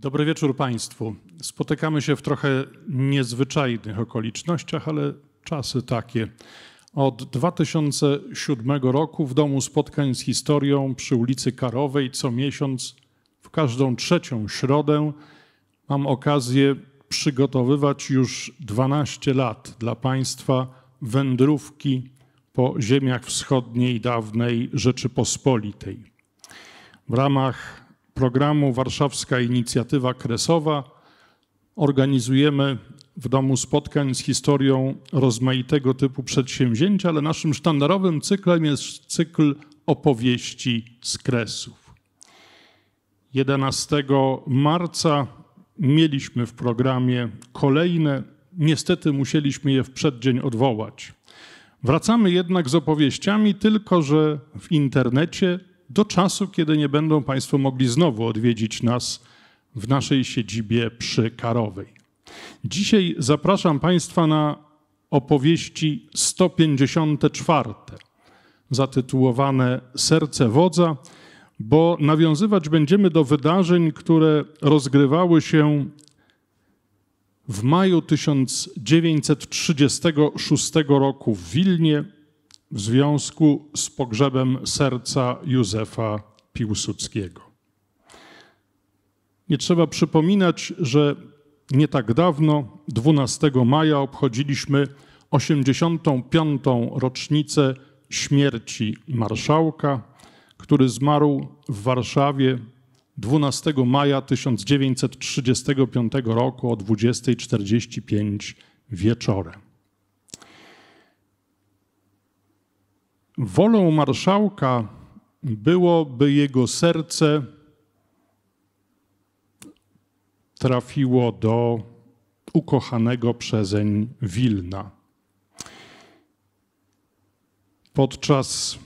Dobry wieczór Państwu. Spotykamy się w trochę niezwyczajnych okolicznościach, ale czasy takie. Od 2007 roku w Domu Spotkań z Historią przy ulicy Karowej co miesiąc, w każdą trzecią środę, mam okazję przygotowywać już 12 lat dla Państwa wędrówki po ziemiach wschodniej dawnej Rzeczypospolitej. W ramach programu Warszawska Inicjatywa Kresowa organizujemy w Domu Spotkań z historią rozmaitego typu przedsięwzięcia, ale naszym sztandarowym cyklem jest cykl opowieści z Kresów. 11 marca mieliśmy w programie kolejne, niestety musieliśmy je w przeddzień odwołać. Wracamy jednak z opowieściami, tylko że w internecie do czasu, kiedy nie będą Państwo mogli znowu odwiedzić nas w naszej siedzibie przy Karowej. Dzisiaj zapraszam Państwa na opowieści 154, zatytułowane Serce wodza, bo nawiązywać będziemy do wydarzeń, które rozgrywały się w maju 1936 roku w Wilnie w związku z pogrzebem serca Józefa Piłsudskiego. Nie trzeba przypominać, że nie tak dawno, 12 maja, obchodziliśmy 85. rocznicę śmierci marszałka, który zmarł w Warszawie 12 maja 1935 roku o 20.45 wieczorem. Wolą marszałka było, by jego serce trafiło do ukochanego przezeń Wilna. Podczas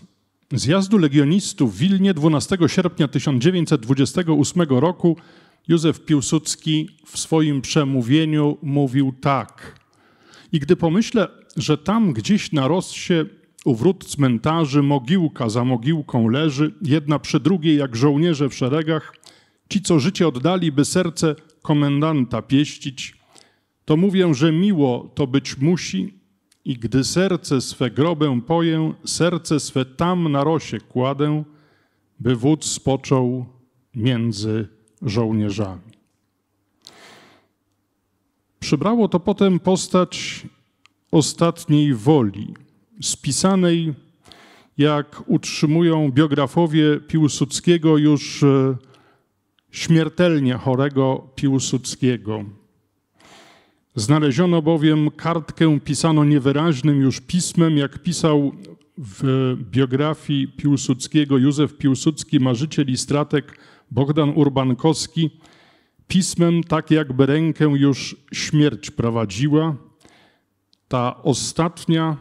zjazdu legionistów w Wilnie 12 sierpnia 1928 roku Józef Piłsudski w swoim przemówieniu mówił tak. I gdy pomyślę, że tam gdzieś na Rossie u wrót cmentarzy mogiłka za mogiłką leży, jedna przy drugiej jak żołnierze w szeregach, ci, co życie oddali, by serce komendanta pieścić, to mówię, że miło to być musi i gdy serce swe grobę poję, serce swe tam na rosie kładę, by wódz spoczął między żołnierzami. Przybrało to potem postać ostatniej woli, spisanej, jak utrzymują biografowie Piłsudskiego, już e, śmiertelnie chorego Piłsudskiego. Znaleziono bowiem kartkę pisano niewyraźnym już pismem, jak pisał w biografii Piłsudskiego Józef Piłsudski, marzyciel i stratek Bogdan Urbankowski, pismem tak jakby rękę już śmierć prowadziła. Ta ostatnia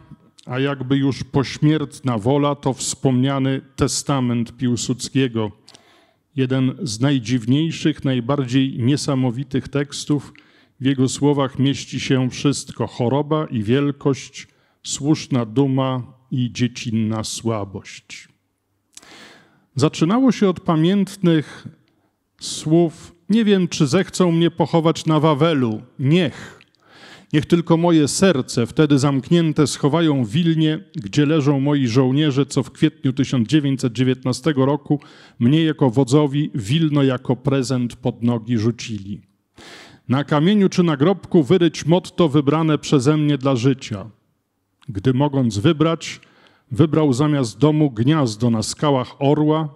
a jakby już pośmiertna wola to wspomniany testament Piłsudskiego. Jeden z najdziwniejszych, najbardziej niesamowitych tekstów. W jego słowach mieści się wszystko: choroba i wielkość, słuszna duma i dziecinna słabość. Zaczynało się od pamiętnych słów: Nie wiem, czy zechcą mnie pochować na Wawelu. Niech. Niech tylko moje serce wtedy zamknięte schowają Wilnie, gdzie leżą moi żołnierze, co w kwietniu 1919 roku mnie jako wodzowi Wilno jako prezent pod nogi rzucili. Na kamieniu czy na grobku wyryć motto wybrane przeze mnie dla życia. Gdy mogąc wybrać, wybrał zamiast domu gniazdo na skałach orła,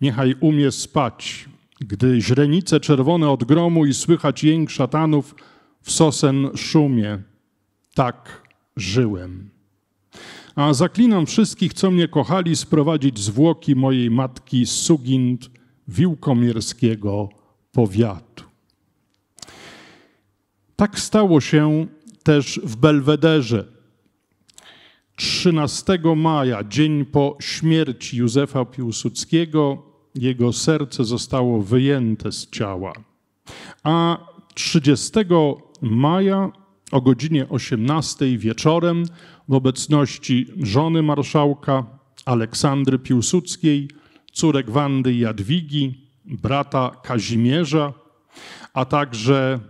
niechaj umie spać. Gdy źrenice czerwone od gromu i słychać jęk szatanów, w sosen szumie. Tak żyłem. A zaklinam wszystkich, co mnie kochali, sprowadzić zwłoki mojej matki z Sugint Wiłkomierskiego powiatu. Tak stało się też w Belwederze. 13 maja, dzień po śmierci Józefa Piłsudskiego, jego serce zostało wyjęte z ciała. A 30 maja o godzinie 18 wieczorem w obecności żony marszałka Aleksandry Piłsudskiej, córek Wandy Jadwigi, brata Kazimierza, a także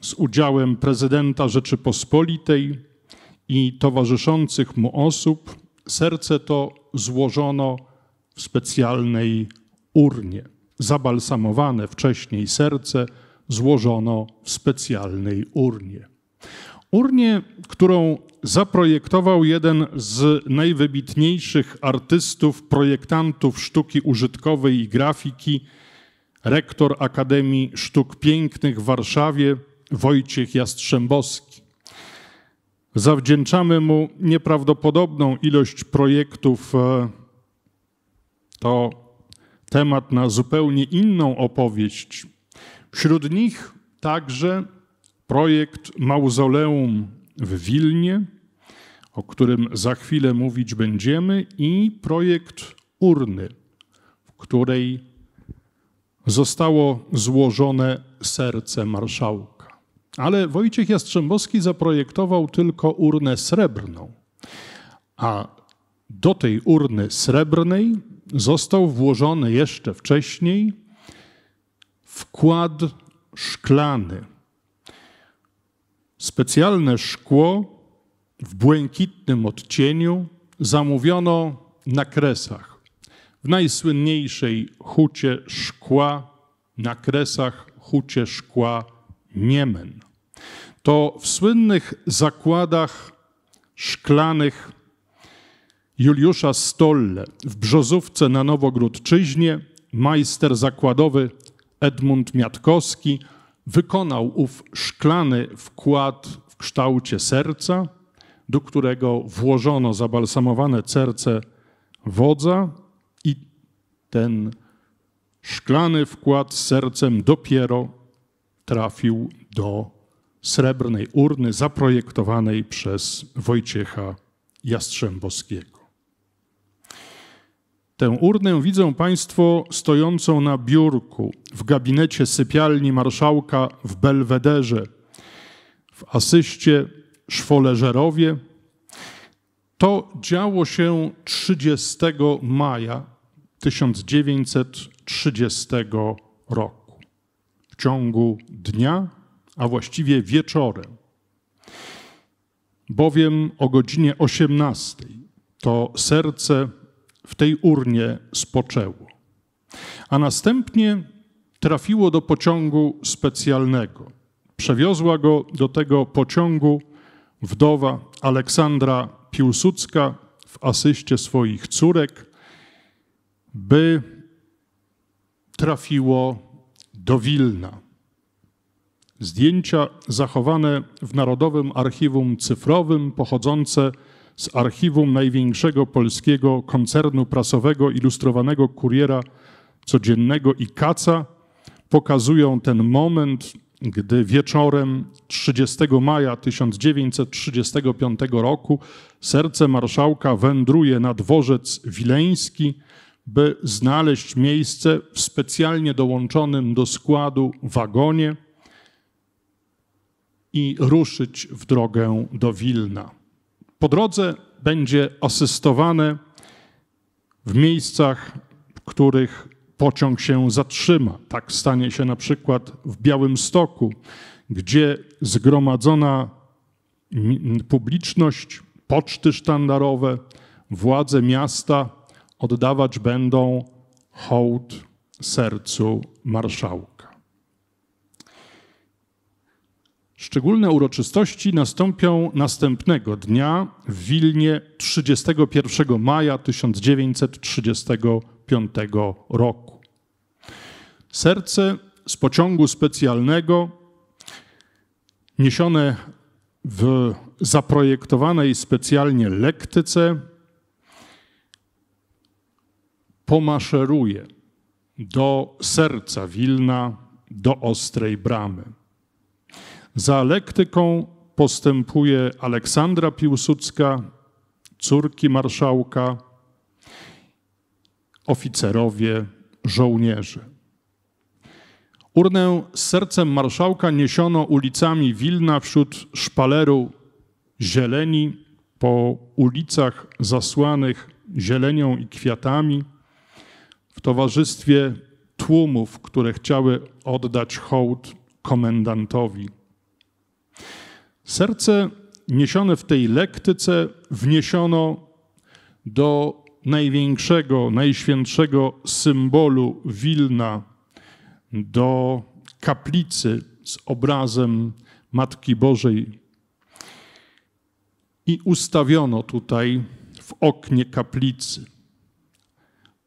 z udziałem prezydenta Rzeczypospolitej i towarzyszących mu osób, serce to złożono w specjalnej urnie. Zabalsamowane wcześniej serce złożono w specjalnej urnie. Urnie, którą zaprojektował jeden z najwybitniejszych artystów, projektantów sztuki użytkowej i grafiki, rektor Akademii Sztuk Pięknych w Warszawie, Wojciech Jastrzębowski. Zawdzięczamy mu nieprawdopodobną ilość projektów. E, to temat na zupełnie inną opowieść. Wśród nich także projekt mauzoleum w Wilnie, o którym za chwilę mówić będziemy, i projekt urny, w której zostało złożone serce marszałka. Ale Wojciech Jastrzębowski zaprojektował tylko urnę srebrną, a do tej urny srebrnej został włożony jeszcze wcześniej wkład szklany. Specjalne szkło w błękitnym odcieniu zamówiono na kresach. W najsłynniejszej hucie szkła, na kresach hucie szkła Niemen. To w słynnych zakładach szklanych Juliusza Stolle w Brzozówce na Nowogródczyźnie majster zakładowy Edmund Miatkowski wykonał ów szklany wkład w kształcie serca, do którego włożono zabalsamowane serce wodza i ten szklany wkład z sercem dopiero trafił do srebrnej urny zaprojektowanej przez Wojciecha Jastrzębowskiego. Tę urnę widzą Państwo stojącą na biurku w gabinecie sypialni marszałka w Belwederze, w asyście Szwoleżerowie. To działo się 30 maja 1930 roku. W ciągu dnia, a właściwie wieczorem. Bowiem o godzinie 18 to serce w tej urnie spoczęło. A następnie trafiło do pociągu specjalnego. Przewiozła go do tego pociągu wdowa Aleksandra Piłsudska w asyście swoich córek, by trafiło do Wilna. Zdjęcia zachowane w Narodowym Archiwum Cyfrowym, pochodzące archiwum największego polskiego koncernu prasowego ilustrowanego kuriera codziennego i kaca pokazują ten moment, gdy wieczorem 30 maja 1935 roku serce marszałka wędruje na dworzec wileński, by znaleźć miejsce w specjalnie dołączonym do składu wagonie i ruszyć w drogę do Wilna. Po będzie asystowane w miejscach, w których pociąg się zatrzyma. Tak stanie się na przykład w Białymstoku, gdzie zgromadzona publiczność, poczty sztandarowe, władze miasta oddawać będą hołd sercu marszałka. Szczególne uroczystości nastąpią następnego dnia w Wilnie 31 maja 1935 roku. Serce z pociągu specjalnego niesione w zaprojektowanej specjalnie lektyce pomaszeruje do serca Wilna, do Ostrej Bramy. Za lektyką postępuje Aleksandra Piłsudska, córki marszałka, oficerowie, żołnierze. Urnę z sercem marszałka niesiono ulicami Wilna wśród szpaleru zieleni, po ulicach zasłanych zielenią i kwiatami, w towarzystwie tłumów, które chciały oddać hołd komendantowi. Serce niesione w tej lektyce wniesiono do największego, najświętszego symbolu Wilna, do kaplicy z obrazem Matki Bożej. I ustawiono tutaj w oknie kaplicy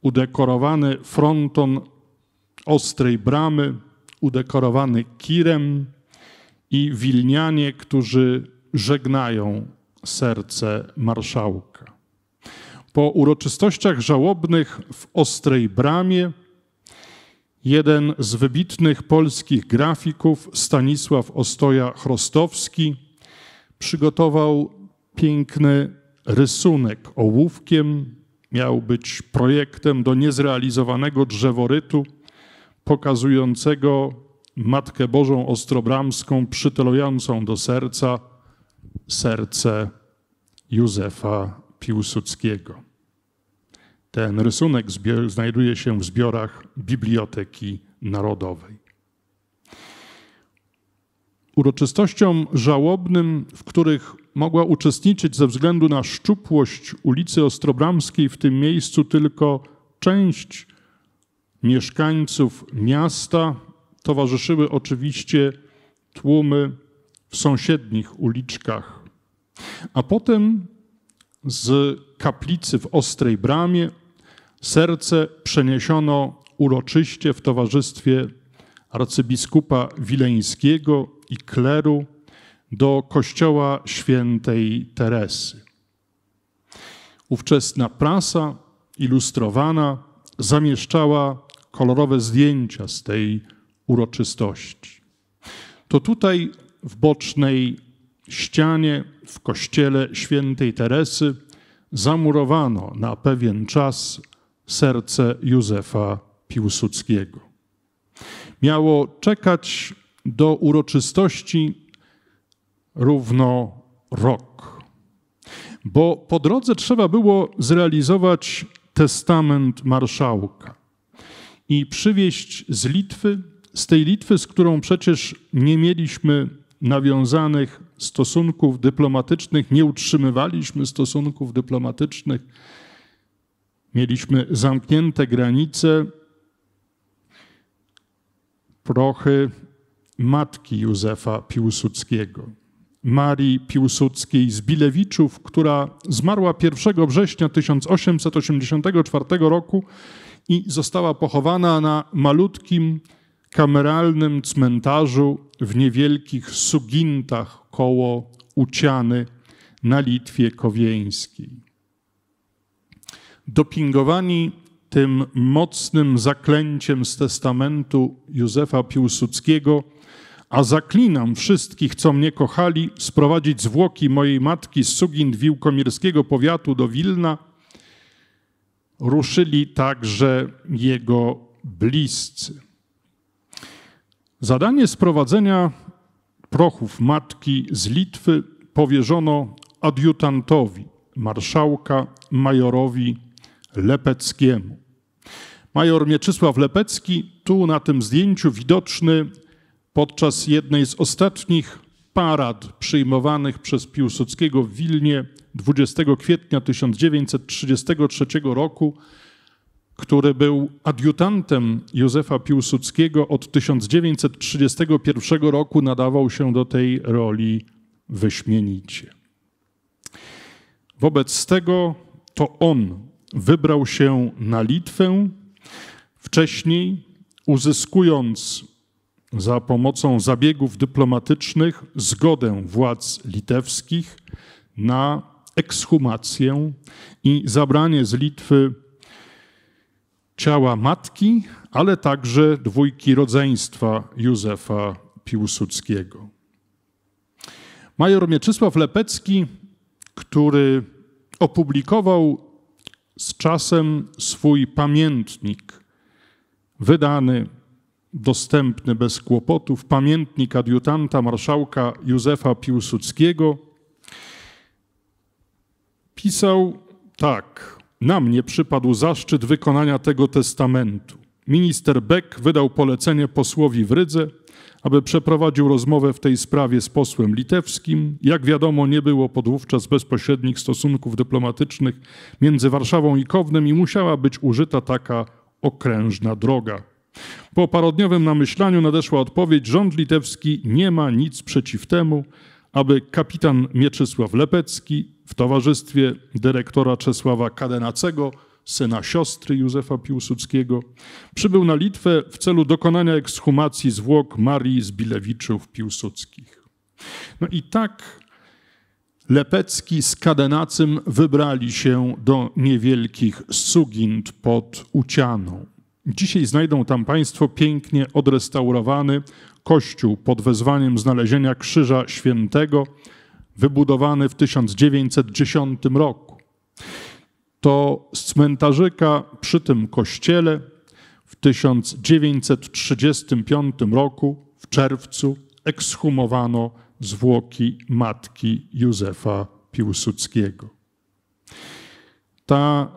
udekorowany fronton ostrej bramy, udekorowany kirem i wilnianie, którzy żegnają serce marszałka. Po uroczystościach żałobnych w Ostrej Bramie jeden z wybitnych polskich grafików, Stanisław Ostoja-Chrostowski, przygotował piękny rysunek ołówkiem. Miał być projektem do niezrealizowanego drzeworytu pokazującego Matkę Bożą Ostrobramską przytulującą do serca serce Józefa Piłsudskiego. Ten rysunek znajduje się w zbiorach Biblioteki Narodowej. Uroczystościom żałobnym, w których mogła uczestniczyć ze względu na szczupłość ulicy Ostrobramskiej w tym miejscu tylko część mieszkańców miasta, towarzyszyły oczywiście tłumy w sąsiednich uliczkach. A potem z kaplicy w Ostrej Bramie serce przeniesiono uroczyście w towarzystwie arcybiskupa wileńskiego i kleru do kościoła świętej Teresy. Ówczesna prasa ilustrowana zamieszczała kolorowe zdjęcia z tej uroczystości. To tutaj w bocznej ścianie w kościele świętej Teresy zamurowano na pewien czas serce Józefa Piłsudskiego. Miało czekać do uroczystości równo rok, bo po drodze trzeba było zrealizować testament marszałka i przywieźć z Litwy, z tej Litwy, z którą przecież nie mieliśmy nawiązanych stosunków dyplomatycznych, nie utrzymywaliśmy stosunków dyplomatycznych, mieliśmy zamknięte granice, prochy matki Józefa Piłsudskiego, Marii Piłsudskiej z Bilewiczów, która zmarła 1 września 1884 roku i została pochowana na malutkim kameralnym cmentarzu w niewielkich Sugintach koło Uciany na Litwie Kowieńskiej. Dopingowani tym mocnym zaklęciem z testamentu Józefa Piłsudskiego, a zaklinam wszystkich, co mnie kochali, sprowadzić zwłoki mojej matki z Sugint Wiłkomirskiego powiatu do Wilna, ruszyli także jego bliscy. Zadanie sprowadzenia prochów matki z Litwy powierzono adiutantowi marszałka majorowi Lepeckiemu. Major Mieczysław Lepecki, tu na tym zdjęciu widoczny podczas jednej z ostatnich parad przyjmowanych przez Piłsudskiego w Wilnie 20 kwietnia 1933 roku, który był adiutantem Józefa Piłsudskiego od 1931 roku, nadawał się do tej roli wyśmienicie. Wobec tego to on wybrał się na Litwę, wcześniej uzyskując za pomocą zabiegów dyplomatycznych zgodę władz litewskich na ekshumację i zabranie z Litwy ciała matki, ale także dwójki rodzeństwa Józefa Piłsudskiego. Major Mieczysław Lepecki, który opublikował z czasem swój pamiętnik, wydany, dostępny bez kłopotów, pamiętnik adiutanta marszałka Józefa Piłsudskiego, pisał tak. Na mnie przypadł zaszczyt wykonania tego testamentu. minister Beck wydał polecenie posłowi w Rydze, aby przeprowadził rozmowę w tej sprawie z posłem litewskim. Jak wiadomo, nie było podówczas bezpośrednich stosunków dyplomatycznych między Warszawą i Kownem i musiała być użyta taka okrężna droga. Po parodniowym namyślaniu nadeszła odpowiedź: rząd litewski nie ma nic przeciw temu, aby kapitan Mieczysław Lepecki w towarzystwie dyrektora Czesława Kadenacego, syna siostry Józefa Piłsudskiego, przybył na Litwę w celu dokonania ekshumacji zwłok Marii Zbilewiczów Piłsudskich. No i tak Lepecki z Kadenacym wybrali się do niewielkich Sugint pod Ucianą. Dzisiaj znajdą tam Państwo pięknie odrestaurowany kościół pod wezwaniem znalezienia Krzyża Świętego, wybudowany w 1910 roku. To z cmentarzyka przy tym kościele w 1935 roku, w czerwcu, ekshumowano zwłoki matki Józefa Piłsudskiego. Ta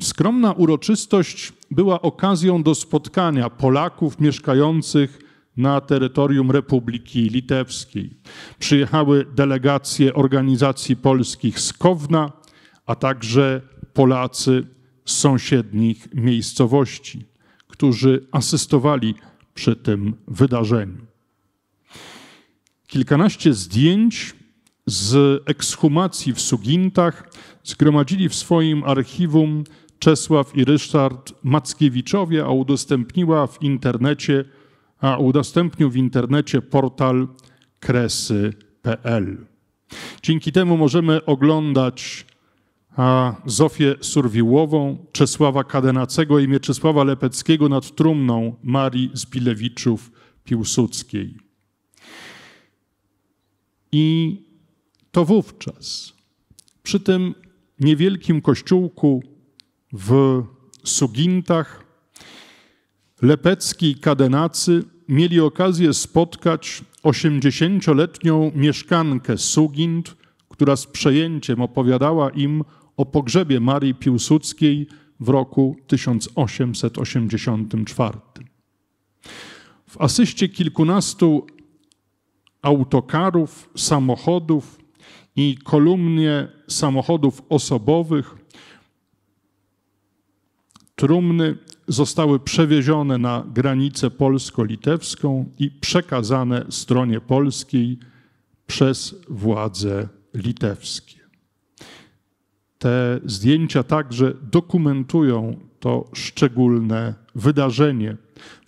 skromna uroczystość była okazją do spotkania Polaków mieszkających na terytorium Republiki Litewskiej. Przyjechały delegacje organizacji polskich z Kowna, a także Polacy z sąsiednich miejscowości, którzy asystowali przy tym wydarzeniu. Kilkanaście zdjęć z ekshumacji w Sugintach zgromadzili w swoim archiwum Czesław i Ryszard Mackiewiczowie, a udostępniła w internecie, a udostępnił w internecie portal kresy.pl. Dzięki temu możemy oglądać Zofię Surwiłową, Czesława Kadenacego i Mieczysława Lepeckiego nad trumną Marii Zbilewiczów Piłsudskiej. I to wówczas, przy tym niewielkim kościółku w Sugintach, Lepecki i Kadenacy mieli okazję spotkać 80-letnią mieszkankę Sugint, która z przejęciem opowiadała im o pogrzebie Marii Piłsudskiej w roku 1884. W asyście kilkunastu autokarów, samochodów i kolumnie samochodów osobowych trumny zostały przewiezione na granicę polsko-litewską i przekazane stronie polskiej przez władze litewskie. Te zdjęcia także dokumentują to szczególne wydarzenie.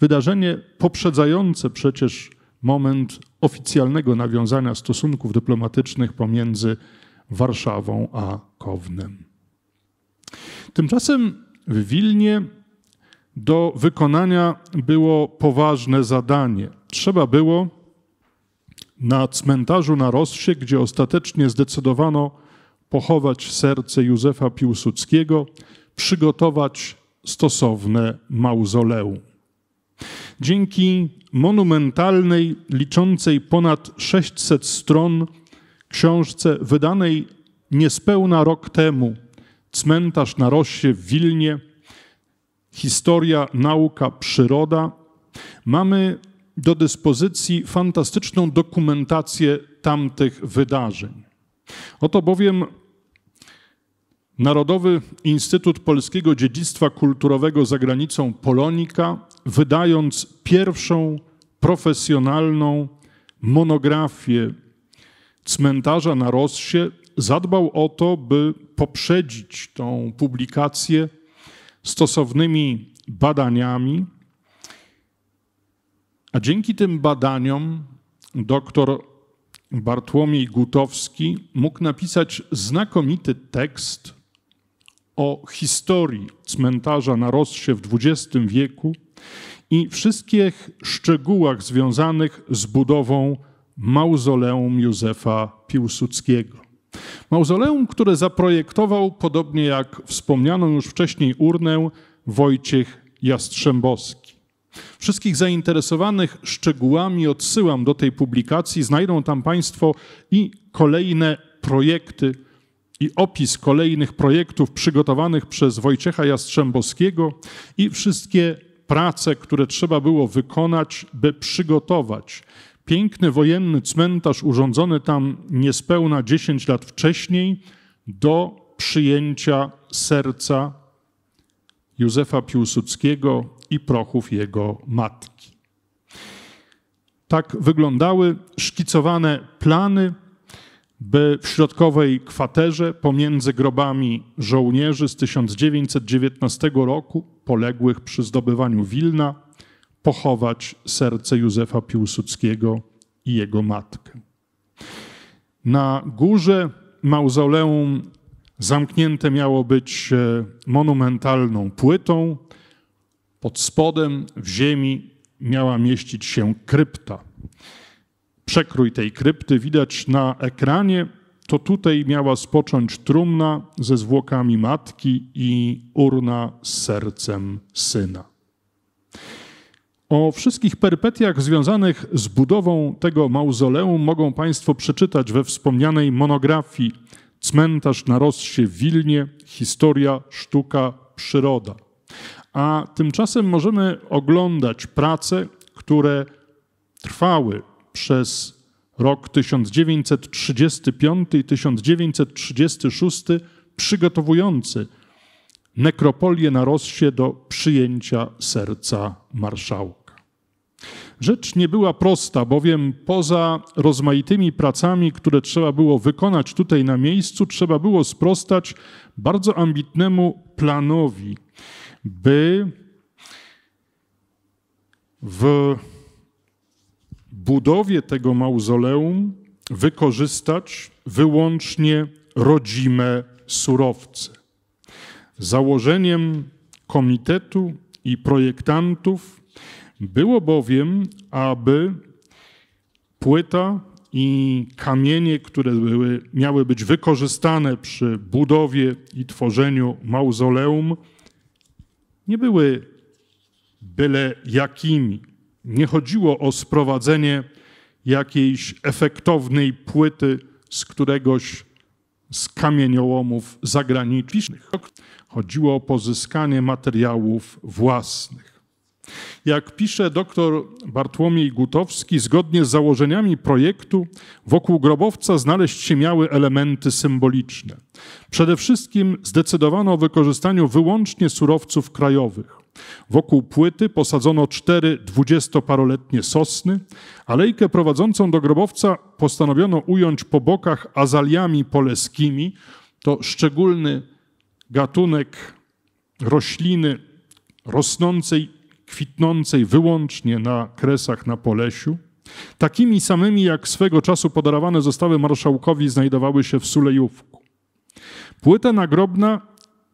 Wydarzenie poprzedzające przecież moment oficjalnego nawiązania stosunków dyplomatycznych pomiędzy Warszawą a Kownem. Tymczasem w Wilnie do wykonania było poważne zadanie. Trzeba było na cmentarzu na Rossie, gdzie ostatecznie zdecydowano pochować serce Józefa Piłsudskiego, przygotować stosowne mauzoleum. Dzięki monumentalnej, liczącej ponad 600 stron książce wydanej niespełna rok temu, Cmentarz na Rossie w Wilnie, Historia, nauka, przyroda, mamy do dyspozycji fantastyczną dokumentację tamtych wydarzeń. Oto bowiem Narodowy Instytut Polskiego Dziedzictwa Kulturowego za granicą Polonika, wydając pierwszą profesjonalną monografię cmentarza na Rossie, zadbał o to, by poprzedzić tą publikację stosownymi badaniami, a dzięki tym badaniom doktor Bartłomiej Gutowski mógł napisać znakomity tekst o historii cmentarza na Rossie w XX wieku i wszystkich szczegółach związanych z budową mauzoleum Józefa Piłsudskiego. Mauzoleum, które zaprojektował, podobnie jak wspomnianą już wcześniej urnę, Wojciech Jastrzębowski. Wszystkich zainteresowanych szczegółami odsyłam do tej publikacji. Znajdą tam Państwo i kolejne projekty, i opis kolejnych projektów przygotowanych przez Wojciecha Jastrzębowskiego, i wszystkie prace, które trzeba było wykonać, by przygotować piękny wojenny cmentarz urządzony tam niespełna 10 lat wcześniej do przyjęcia serca Józefa Piłsudskiego i prochów jego matki. Tak wyglądały szkicowane plany, by w środkowej kwaterze pomiędzy grobami żołnierzy z 1919 roku, poległych przy zdobywaniu Wilna, pochować serce Józefa Piłsudskiego i jego matkę. Na górze mauzoleum zamknięte miało być e, monumentalną płytą. Pod spodem w ziemi miała mieścić się krypta. Przekrój tej krypty widać na ekranie. To tutaj miała spocząć trumna ze zwłokami matki i urna z sercem syna. O wszystkich perypetiach związanych z budową tego mauzoleum mogą Państwo przeczytać we wspomnianej monografii Cmentarz na Rossie w Wilnie, Historia, Sztuka, Przyroda. A tymczasem możemy oglądać prace, które trwały przez rok 1935 i 1936, przygotowujący nekropolię na Rossie do przyjęcia serca marszałka. Rzecz nie była prosta, bowiem poza rozmaitymi pracami, które trzeba było wykonać tutaj na miejscu, trzeba było sprostać bardzo ambitnemu planowi, by w budowie tego mauzoleum wykorzystać wyłącznie rodzime surowce. Założeniem komitetu i projektantów było bowiem, aby płyta i kamienie, które były, miały być wykorzystane przy budowie i tworzeniu mauzoleum, nie były byle jakimi. Nie chodziło o sprowadzenie jakiejś efektownej płyty z któregoś z kamieniołomów zagranicznych. Chodziło o pozyskanie materiałów własnych. Jak pisze dr Bartłomiej Gutowski, zgodnie z założeniami projektu wokół grobowca znaleźć się miały elementy symboliczne. Przede wszystkim zdecydowano o wykorzystaniu wyłącznie surowców krajowych. Wokół płyty posadzono cztery dwudziestoparoletnie sosny. Alejkę prowadzącą do grobowca postanowiono ująć po bokach azaliami poleskimi. To szczególny gatunek rośliny rosnącej kwitnącej wyłącznie na kresach na Polesiu, takimi samymi jak swego czasu podarowane zostały marszałkowi znajdowały się w Sulejówku. Płyta nagrobna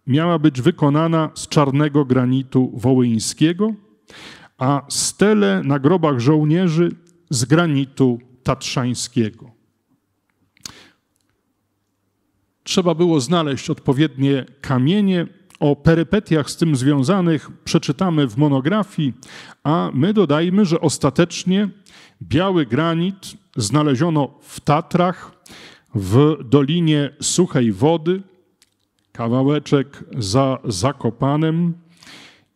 miała być wykonana z czarnego granitu wołyńskiego, a stele na grobach żołnierzy z granitu tatrzańskiego. Trzeba było znaleźć odpowiednie kamienie, o perypetiach z tym związanych przeczytamy w monografii, a my dodajmy, że ostatecznie biały granit znaleziono w Tatrach, w Dolinie Suchej Wody, kawałeczek za Zakopanem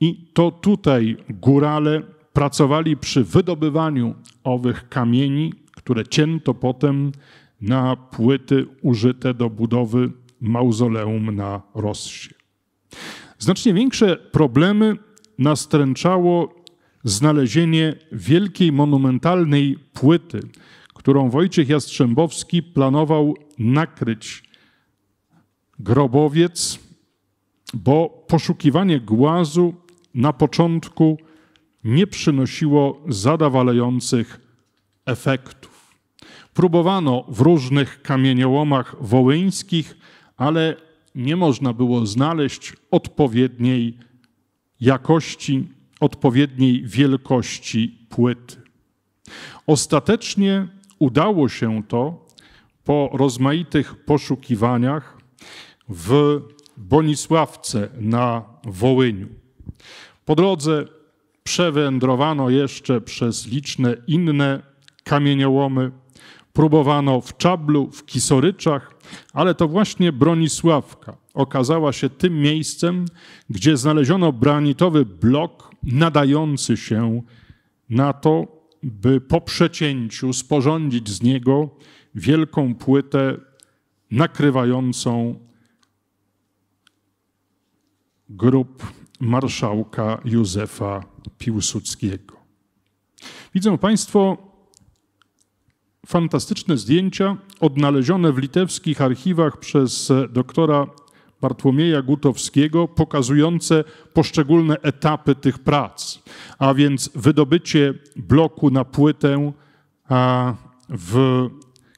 i to tutaj górale pracowali przy wydobywaniu owych kamieni, które cięto potem na płyty użyte do budowy mauzoleum na Rossie. Znacznie większe problemy nastręczało znalezienie wielkiej monumentalnej płyty, którą Wojciech Jastrzębowski planował nakryć grobowiec, bo poszukiwanie głazu na początku nie przynosiło zadowalających efektów. Próbowano w różnych kamieniołomach wołyńskich, ale nie można było znaleźć odpowiedniej jakości, odpowiedniej wielkości płyty. Ostatecznie udało się to po rozmaitych poszukiwaniach w Bonisławce na Wołyniu. Po drodze przewędrowano jeszcze przez liczne inne kamieniołomy. Próbowano w Czablu, w Kisoryczach, Ale to właśnie Bronisławka okazała się tym miejscem, gdzie znaleziono granitowy blok nadający się na to, by po przecięciu sporządzić z niego wielką płytę nakrywającą grób marszałka Józefa Piłsudskiego. Widzą Państwo fantastyczne zdjęcia odnalezione w litewskich archiwach przez doktora Bartłomieja Gutowskiego, pokazujące poszczególne etapy tych prac, a więc wydobycie bloku na płytę w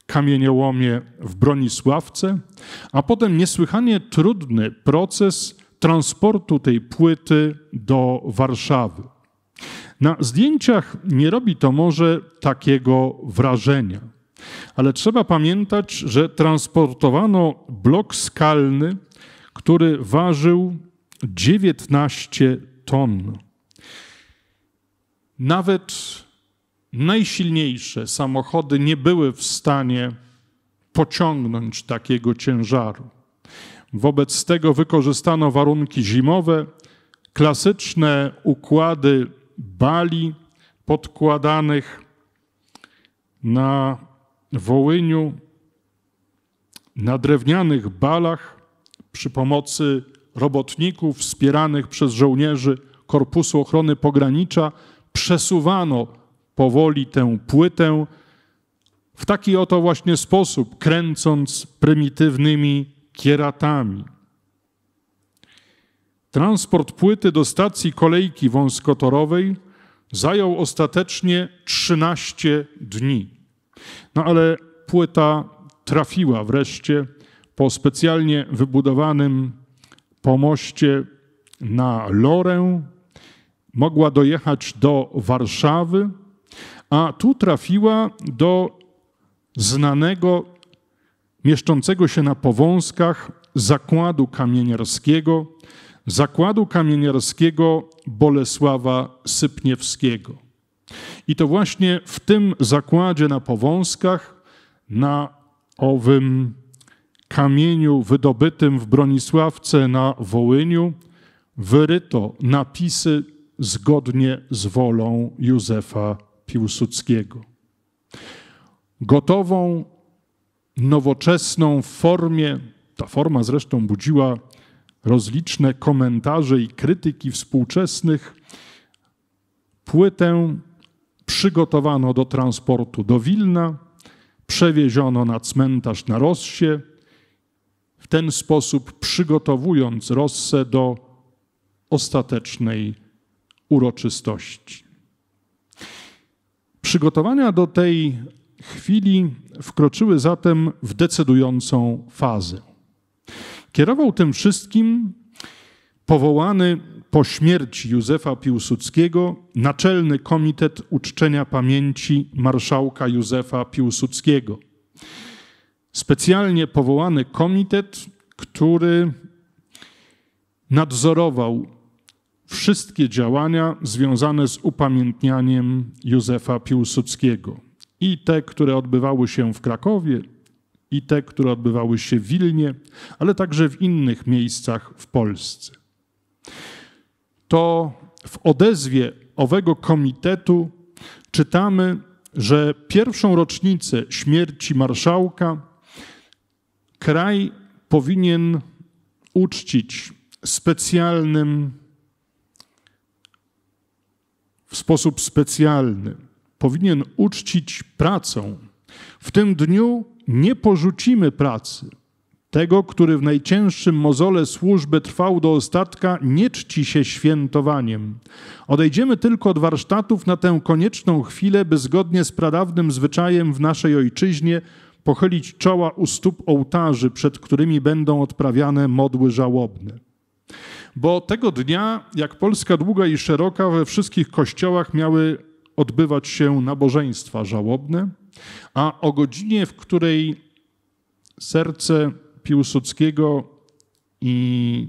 kamieniołomie w Bronisławce, a potem niesłychanie trudny proces transportu tej płyty do Warszawy. Na zdjęciach nie robi to może takiego wrażenia, ale trzeba pamiętać, że transportowano blok skalny, który ważył 19 ton. Nawet najsilniejsze samochody nie były w stanie pociągnąć takiego ciężaru. Wobec tego wykorzystano warunki zimowe, klasyczne układy bali podkładanych na Wołyniu, na drewnianych balach przy pomocy robotników wspieranych przez żołnierzy Korpusu Ochrony Pogranicza przesuwano powoli tę płytę w taki oto właśnie sposób, kręcąc prymitywnymi kieratami. Transport płyty do stacji kolejki wąskotorowej zajął ostatecznie 13 dni. No ale płyta trafiła wreszcie po specjalnie wybudowanym pomoście na Lorę, mogła dojechać do Warszawy, a tu trafiła do znanego, mieszczącego się na powązkach zakładu kamieniarskiego, zakładu kamieniarskiego Bolesława Sypniewskiego. I to właśnie w tym zakładzie na powązkach, na owym kamieniu wydobytym w Bronisławce na Wołyniu, wyryto napisy zgodnie z wolą Józefa Piłsudskiego. Gotową, nowoczesną formie, ta forma zresztą budziła rozliczne komentarze i krytyki współczesnych, płytę przygotowano do transportu do Wilna, przewieziono na cmentarz na Rossie, w ten sposób przygotowując Rossę do ostatecznej uroczystości. Przygotowania do tej chwili wkroczyły zatem w decydującą fazę. Kierował tym wszystkim powołany po śmierci Józefa Piłsudskiego Naczelny Komitet Uczczenia Pamięci Marszałka Józefa Piłsudskiego. Specjalnie powołany komitet, który nadzorował wszystkie działania związane z upamiętnianiem Józefa Piłsudskiego. I te, które odbywały się w Krakowie, i te, które odbywały się w Wilnie, ale także w innych miejscach w Polsce. To w odezwie owego komitetu czytamy, że pierwszą rocznicę śmierci marszałka kraj powinien uczcić specjalnym, w sposób specjalny, powinien uczcić pracą. W tym dniu nie porzucimy pracy. Tego, który w najcięższym mozole służby trwał do ostatka, nie czci się świętowaniem. Odejdziemy tylko od warsztatów na tę konieczną chwilę, by zgodnie z pradawnym zwyczajem w naszej ojczyźnie pochylić czoła u stóp ołtarzy, przed którymi będą odprawiane modły żałobne. Bo tego dnia, jak Polska długa i szeroka, we wszystkich kościołach miały odbywać się nabożeństwa żałobne, a o godzinie, w której serce Piłsudskiego i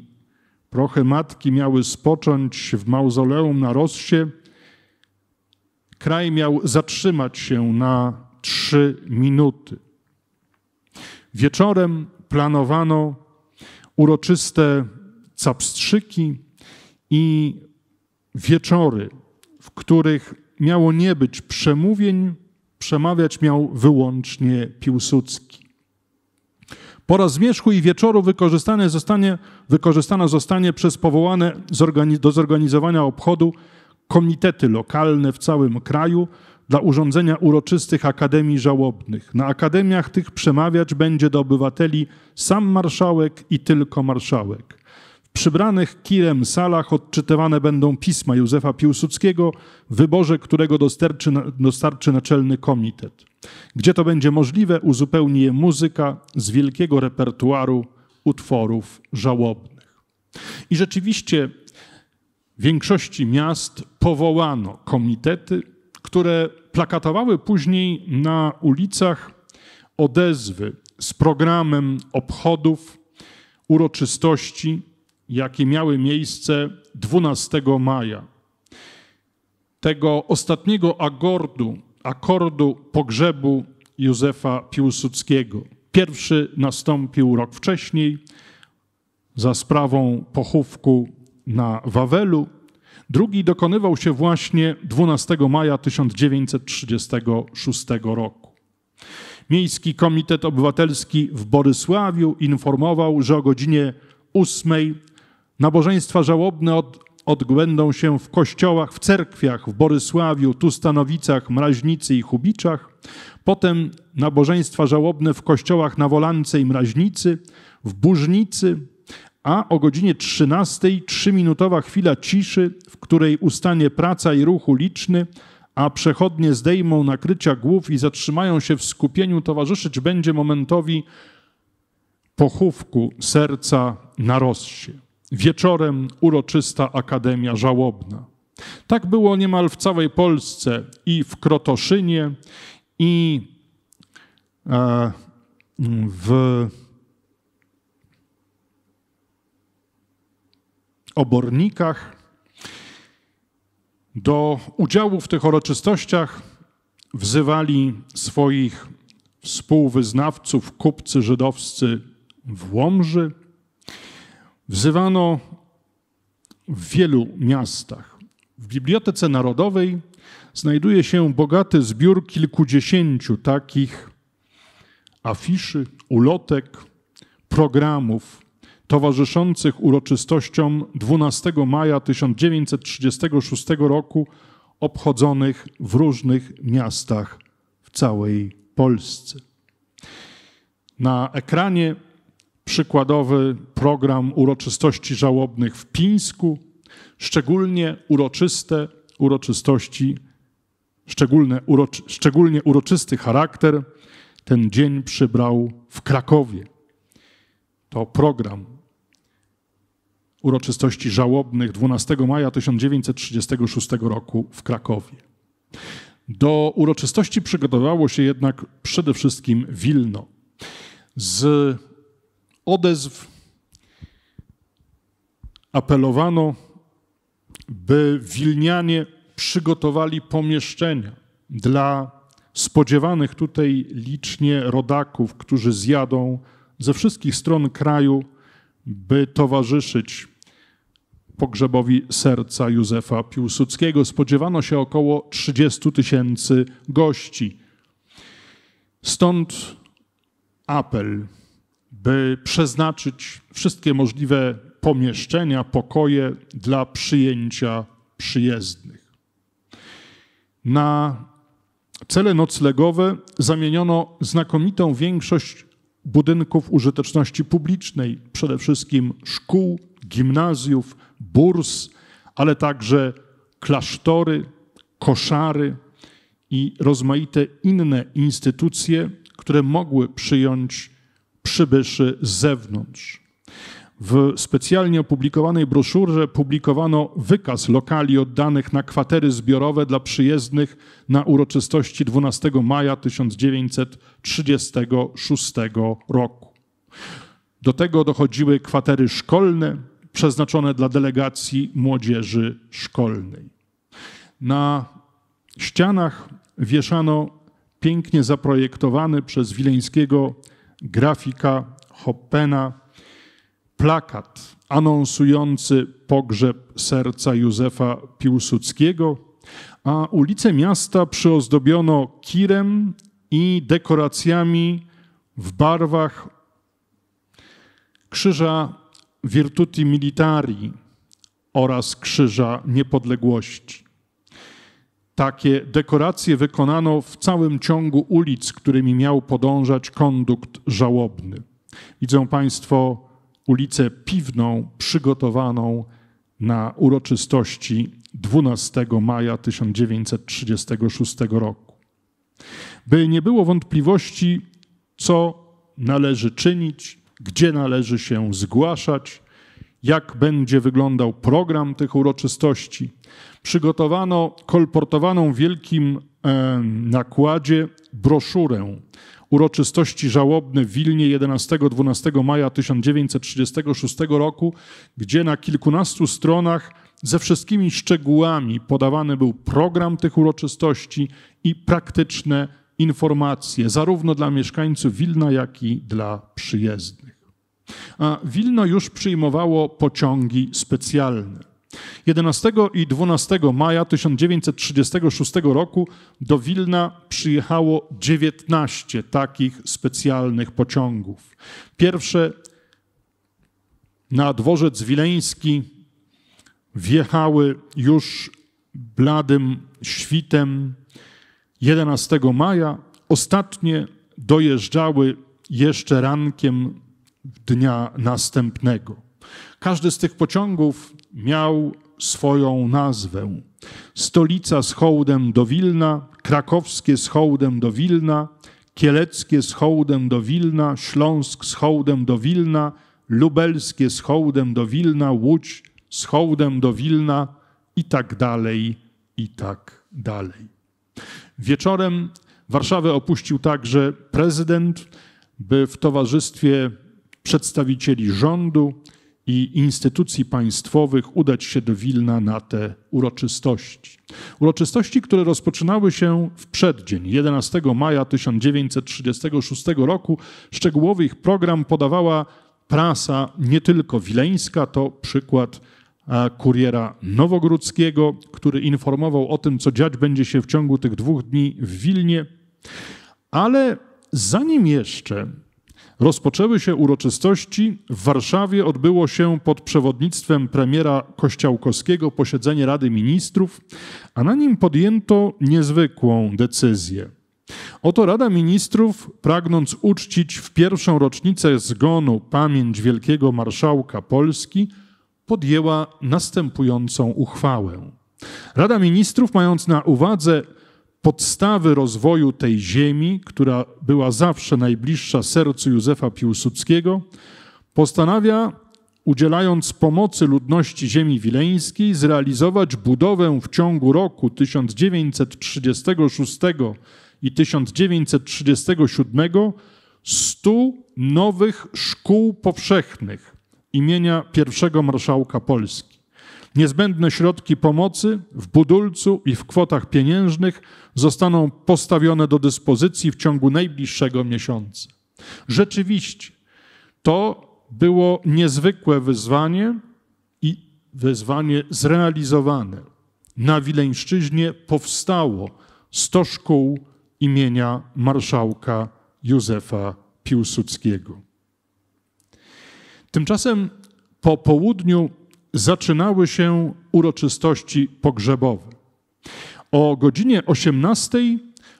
prochy matki miały spocząć w mauzoleum na Rossie, kraj miał zatrzymać się na trzy minuty. Wieczorem planowano uroczyste capstrzyki i wieczory, w których miało nie być przemówień, przemawiać miał wyłącznie Piłsudski. Pora zmierzchu i wieczoru wykorzystane zostanie, wykorzystana zostanie przez powołane do zorganizowania obchodu komitety lokalne w całym kraju dla urządzenia uroczystych akademii żałobnych. Na akademiach tych przemawiać będzie do obywateli sam marszałek i tylko marszałek. Przybranych kirem salach odczytywane będą pisma Józefa Piłsudskiego, w wyborze którego dostarczy, dostarczy naczelny komitet. Gdzie to będzie możliwe, uzupełni je muzyka z wielkiego repertuaru utworów żałobnych. I rzeczywiście w większości miast powołano komitety, które plakatowały później na ulicach odezwy z programem obchodów, uroczystości, jakie miały miejsce 12 maja. Tego ostatniego akordu, akordu pogrzebu Józefa Piłsudskiego. Pierwszy nastąpił rok wcześniej za sprawą pochówku na Wawelu, Drugi dokonywał się właśnie 12 maja 1936 roku. Miejski Komitet Obywatelski w Borysławiu informował, że o godzinie 8 nabożeństwa żałobne od, odbędą się w kościołach, w cerkwiach w Borysławiu, Tustanowicach, Mraźnicy i Chubiczach. Potem nabożeństwa żałobne w kościołach na Wolance i Mraźnicy, w Burznicy, a o godzinie 13 trzyminutowa chwila ciszy, w której ustanie praca i ruch uliczny, a przechodnie zdejmą nakrycia głów i zatrzymają się w skupieniu, towarzyszyć będzie momentowi pochówku serca na Rossie. Wieczorem uroczysta Akademia Żałobna. Tak było niemal w całej Polsce i w Krotoszynie, i e, w obornikach. Do udziału w tych uroczystościach wzywali swoich współwyznawców, kupcy żydowscy w Łomży. Wzywano w wielu miastach. W Bibliotece Narodowej znajduje się bogaty zbiór kilkudziesięciu takich afiszy, ulotek, programów towarzyszących uroczystościom 12 maja 1936 roku, obchodzonych w różnych miastach w całej Polsce. Na ekranie przykładowy program uroczystości żałobnych w Pińsku, szczególnie uroczyste uroczystości, szczególne, uroczy, szczególnie uroczysty charakter ten dzień przybrał w Krakowie. To program uroczystości żałobnych 12 maja 1936 roku w Krakowie. Do uroczystości przygotowało się jednak przede wszystkim Wilno. Z odezw apelowano, by Wilnianie przygotowali pomieszczenia dla spodziewanych tutaj licznie rodaków, którzy zjadą ze wszystkich stron kraju, by towarzyszyć pogrzebowi serca Józefa Piłsudskiego. Spodziewano się około 30 tysięcy gości. Stąd apel, by przeznaczyć wszystkie możliwe pomieszczenia, pokoje dla przyjęcia przyjezdnych. Na cele noclegowe zamieniono znakomitą większość budynków użyteczności publicznej, przede wszystkim szkół, gimnazjów, burs, ale także klasztory, koszary i rozmaite inne instytucje, które mogły przyjąć przybyszy z zewnątrz. W specjalnie opublikowanej broszurze publikowano wykaz lokali oddanych na kwatery zbiorowe dla przyjezdnych na uroczystości 12 maja 1936 roku. Do tego dochodziły kwatery szkolne, przeznaczone dla delegacji młodzieży szkolnej. Na ścianach wieszano pięknie zaprojektowany przez Wileńskiego grafika Hoppena, plakat anonsujący pogrzeb serca Józefa Piłsudskiego, a ulice miasta przyozdobiono kirem i dekoracjami w barwach Krzyża Virtuti Militari oraz Krzyża Niepodległości. Takie dekoracje wykonano w całym ciągu ulic, którymi miał podążać kondukt żałobny. Widzą Państwo ulicę Piwną przygotowaną na uroczystości 12 maja 1936 roku. By nie było wątpliwości, co należy czynić, gdzie należy się zgłaszać, jak będzie wyglądał program tych uroczystości. Przygotowano kolportowaną w wielkim e, nakładzie broszurę uroczystości żałobne w Wilnie 11-12 maja 1936 roku, gdzie na kilkunastu stronach ze wszystkimi szczegółami podawany był program tych uroczystości i praktyczne informacje, zarówno dla mieszkańców Wilna, jak i dla przyjezdnych. A Wilno już przyjmowało pociągi specjalne. 11 i 12 maja 1936 roku do Wilna przyjechało 19 takich specjalnych pociągów. Pierwsze na dworzec wileński wjechały już bladym świtem 11 maja. Ostatnie dojeżdżały jeszcze rankiem dnia następnego. Każdy z tych pociągów miał swoją nazwę. Stolica z hołdem do Wilna, krakowskie z hołdem do Wilna, kieleckie z hołdem do Wilna, Śląsk z hołdem do Wilna, lubelskie z hołdem do Wilna, Łódź z hołdem do Wilna i tak dalej, i tak dalej. Wieczorem Warszawę opuścił także prezydent, by w towarzystwie przedstawicieli rządu i instytucji państwowych udać się do Wilna na te uroczystości. Uroczystości, które rozpoczynały się w przeddzień 11 maja 1936 roku. Szczegółowy ich program podawała prasa nie tylko wileńska, to przykład kuriera nowogródzkiego, który informował o tym, co dziać będzie się w ciągu tych dwóch dni w Wilnie. Ale zanim jeszcze rozpoczęły się uroczystości, w Warszawie odbyło się pod przewodnictwem premiera Kościołkowskiego posiedzenie Rady Ministrów, a na nim podjęto niezwykłą decyzję. Oto Rada Ministrów, pragnąc uczcić w pierwszą rocznicę zgonu pamięć wielkiego marszałka Polski, podjęła następującą uchwałę. Rada Ministrów, mając na uwadze podstawy rozwoju tej ziemi, która była zawsze najbliższa sercu Józefa Piłsudskiego, postanawia, udzielając pomocy ludności ziemi wileńskiej, zrealizować budowę w ciągu roku 1936 i 1937 stu nowych szkół powszechnych imienia pierwszego marszałka Polski. Niezbędne środki pomocy w budulcu i w kwotach pieniężnych zostaną postawione do dyspozycji w ciągu najbliższego miesiąca. Rzeczywiście, to było niezwykłe wyzwanie i wyzwanie zrealizowane. Na Wileńszczyźnie powstało 100 szkół imienia marszałka Józefa Piłsudskiego. Tymczasem po południu zaczynały się uroczystości pogrzebowe. O godzinie 18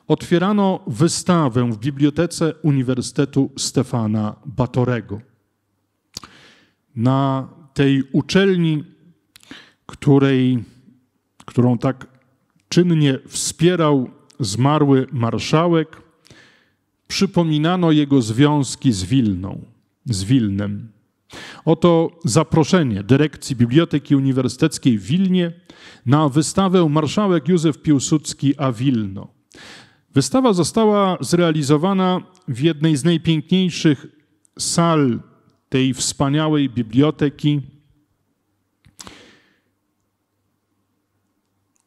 otwierano wystawę w Bibliotece Uniwersytetu Stefana Batorego. Na tej uczelni, której, którą tak czynnie wspierał zmarły marszałek, przypominano jego związki z Wilną, z Wilnem. Oto zaproszenie dyrekcji Biblioteki Uniwersyteckiej w Wilnie na wystawę Marszałek Józef Piłsudski a Wilno. Wystawa została zrealizowana w jednej z najpiękniejszych sal tej wspaniałej biblioteki,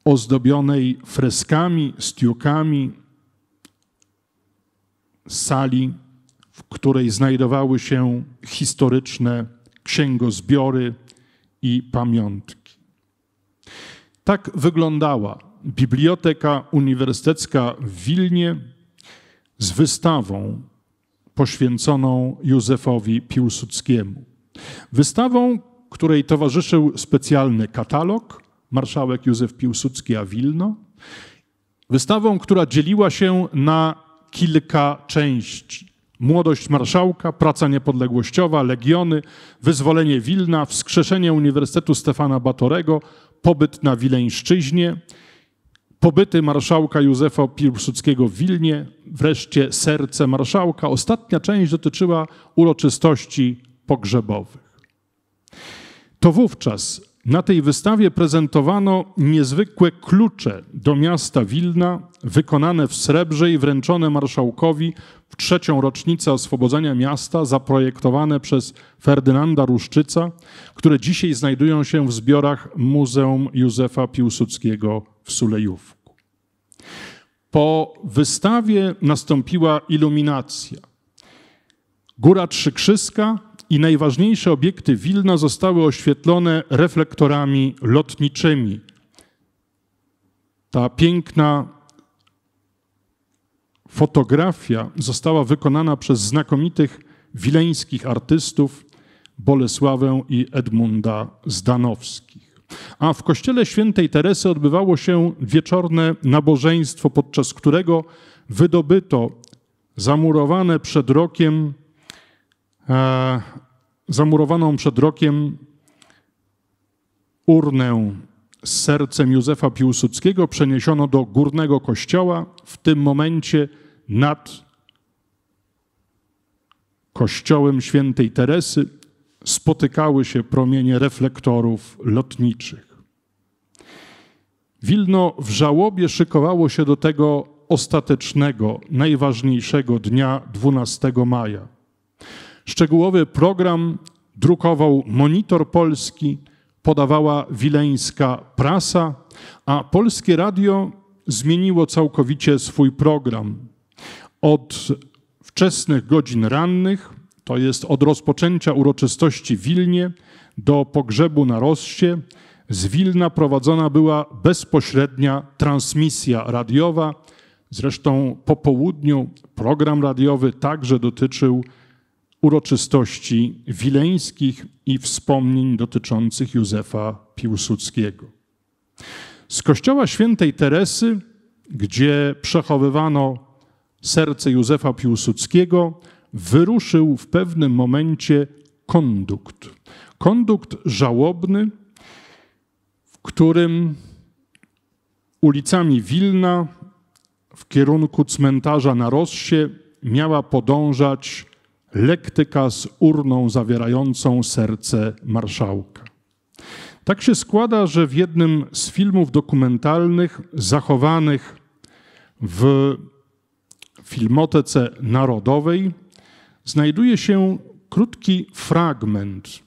ozdobionej freskami, stiukami, sali w której znajdowały się historyczne księgozbiory i pamiątki. Tak wyglądała Biblioteka Uniwersytecka w Wilnie z wystawą poświęconą Józefowi Piłsudskiemu. Wystawą, której towarzyszył specjalny katalog marszałek Józef Piłsudski a Wilno. Wystawą, która dzieliła się na kilka części. Młodość marszałka, praca niepodległościowa, legiony, wyzwolenie Wilna, wskrzeszenie Uniwersytetu Stefana Batorego, pobyt na Wileńszczyźnie, pobyty marszałka Józefa Piłsudskiego w Wilnie, wreszcie serce marszałka. Ostatnia część dotyczyła uroczystości pogrzebowych. To wówczas na tej wystawie prezentowano niezwykłe klucze do miasta Wilna, wykonane w srebrze i wręczone marszałkowi w trzecią rocznicę oswobodzenia miasta, zaprojektowane przez Ferdynanda Ruszczyca, które dzisiaj znajdują się w zbiorach Muzeum Józefa Piłsudskiego w Sulejówku. Po wystawie nastąpiła iluminacja. Góra Trzykrzyska i najważniejsze obiekty Wilna zostały oświetlone reflektorami lotniczymi. Ta piękna fotografia została wykonana przez znakomitych wileńskich artystów Bolesławę i Edmunda Zdanowskich. A w kościele świętej Teresy odbywało się wieczorne nabożeństwo, podczas którego wydobyto zamurowane przed rokiem zamurowaną przed rokiem urnę z sercem Józefa Piłsudskiego przeniesiono do górnego kościoła. W tym momencie nad kościołem świętej Teresy spotykały się promienie reflektorów lotniczych. Wilno w żałobie szykowało się do tego ostatecznego, najważniejszego dnia 12 maja. Szczegółowy program drukował Monitor Polski, podawała wileńska prasa, a Polskie Radio zmieniło całkowicie swój program. Od wczesnych godzin rannych, to jest od rozpoczęcia uroczystości w Wilnie do pogrzebu na Rossie, z Wilna prowadzona była bezpośrednia transmisja radiowa. Zresztą po południu program radiowy także dotyczył uroczystości wileńskich i wspomnień dotyczących Józefa Piłsudskiego. Z kościoła świętej Teresy, gdzie przechowywano serce Józefa Piłsudskiego, wyruszył w pewnym momencie kondukt. Kondukt żałobny, w którym ulicami Wilna w kierunku cmentarza na Rossie miała podążać lektyka z urną zawierającą serce marszałka. Tak się składa, że w jednym z filmów dokumentalnych zachowanych w Filmotece Narodowej znajduje się krótki fragment